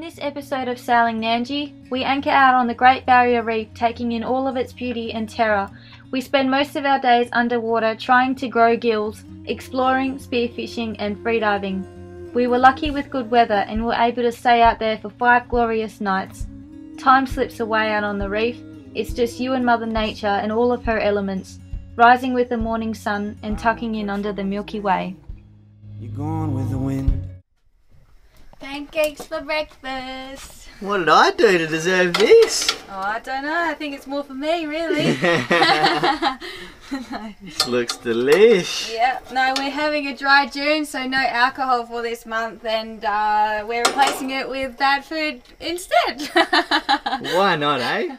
In this episode of Sailing Nandji, we anchor out on the Great Barrier Reef, taking in all of its beauty and terror. We spend most of our days underwater trying to grow gills, exploring, spearfishing, and freediving. We were lucky with good weather and were able to stay out there for five glorious nights. Time slips away out on the reef. It's just you and Mother Nature and all of her elements, rising with the morning sun and tucking in under the Milky Way. You're with the. Pancakes for breakfast. What did I do to deserve this? Oh, I don't know. I think it's more for me, really. This looks delish. Yeah, no, we're having a dry June, so no alcohol for this month, and uh, we're replacing it with bad food instead. Why not, eh?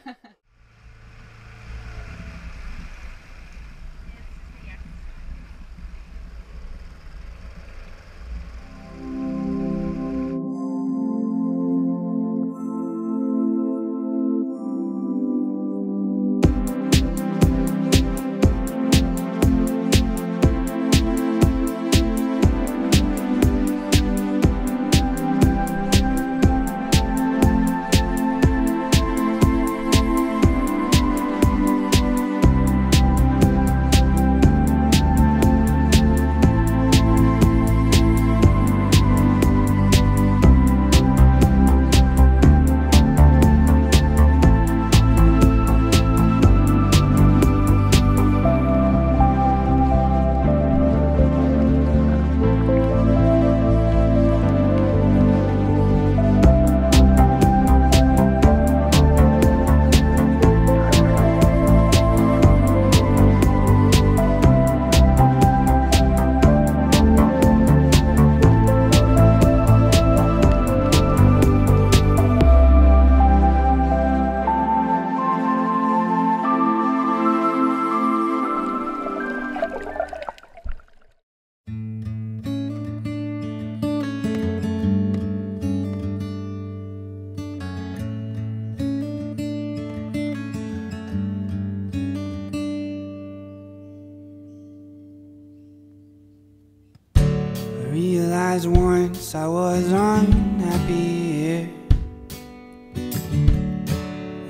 Realized once I was unhappy here.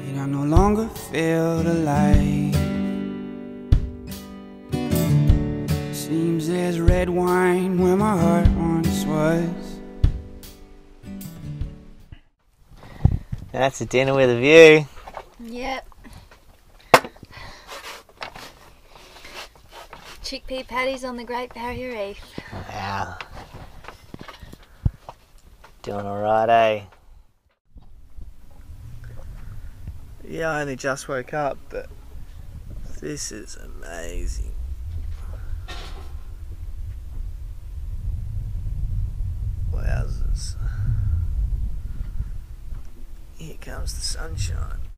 And I no longer felt alive. Seems there's red wine where my heart once was. That's a dinner with a view. yep. Chickpea patties on the Great Barrier Reef. Wow. Doing alright, eh? Yeah, I only just woke up, but this is amazing. Wowzers. Here comes the sunshine.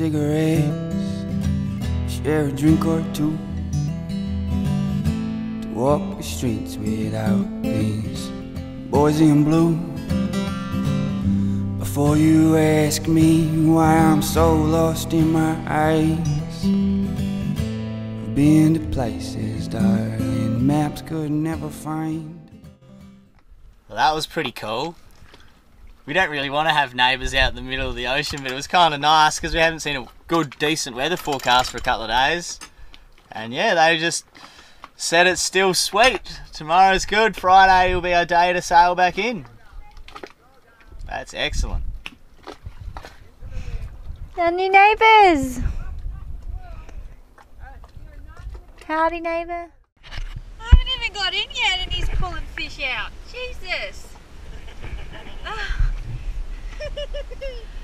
Cigarettes, share a drink or two, to walk the streets without these boys in blue. Before you ask me why I'm so lost in my eyes, I've been to places, darling, maps could never find. Well, that was pretty cool. We don't really want to have neighbours out in the middle of the ocean, but it was kind of nice because we haven't seen a good, decent weather forecast for a couple of days. And yeah, they just said it's still sweet. Tomorrow's good. Friday will be our day to sail back in. That's excellent. Our new neighbours. Howdy, neighbour. I haven't even got in yet and he's pulling fish out. Jesus. Ah. Today's the day. It's not my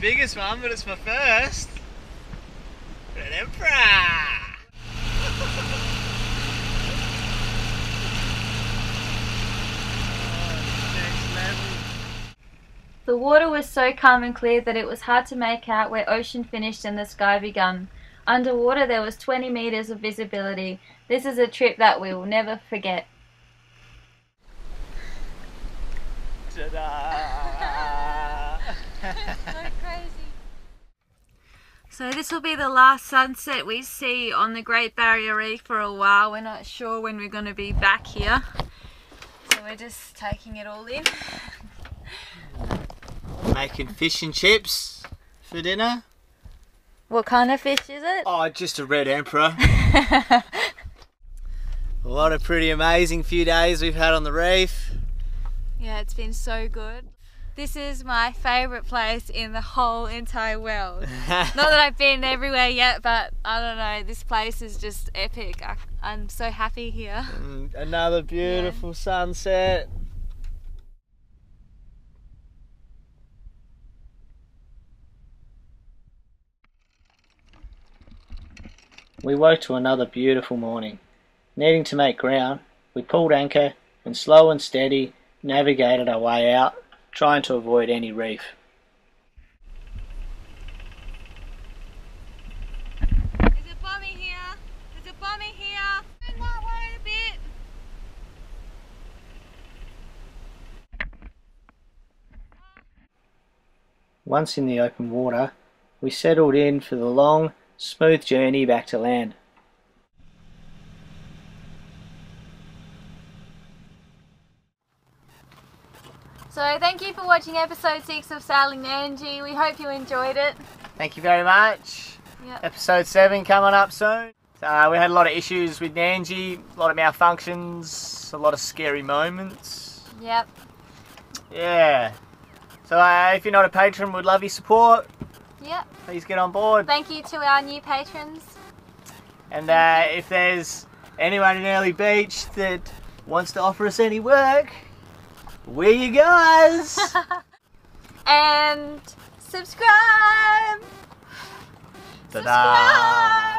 biggest one, but it's my first. Red Emperor! The water was so calm and clear that it was hard to make out where ocean finished and the sky begun. Underwater there was 20 meters of visibility. This is a trip that we will never forget. Ta-da! So this will be the last sunset we see on the Great Barrier Reef for a while. We're not sure when we're going to be back here. So we're just taking it all in. Making fish and chips for dinner. What kind of fish is it? Oh, just a red emperor. what a pretty amazing few days we've had on the reef. Yeah, it's been so good. This is my favourite place in the whole entire world. Not that I've been everywhere yet, but I don't know, this place is just epic. I, I'm so happy here. Mm, Another beautiful sunset. We woke to another beautiful morning. Needing to make ground, we pulled anchor and slow and steady navigated our way out, trying to avoid any reef. There's a bommy here. There's a here. Turn that way a bit. Once in the open water, we settled in for the long, smooth journey back to land. So thank you for watching episode 6 of Sailing Nandji. We hope you enjoyed it. Thank you very much. Yep. Episode 7 coming up soon. Uh, we had a lot of issues with Nandji, a lot of malfunctions, a lot of scary moments. Yep. Yeah. So uh, if you're not a patron, we'd love your support. Yep. Please get on board. Thank you to our new patrons. And uh, if there's anyone in Airlie Beach that wants to offer us any work, we're you guys. And subscribe. Ta-da. Subscribe.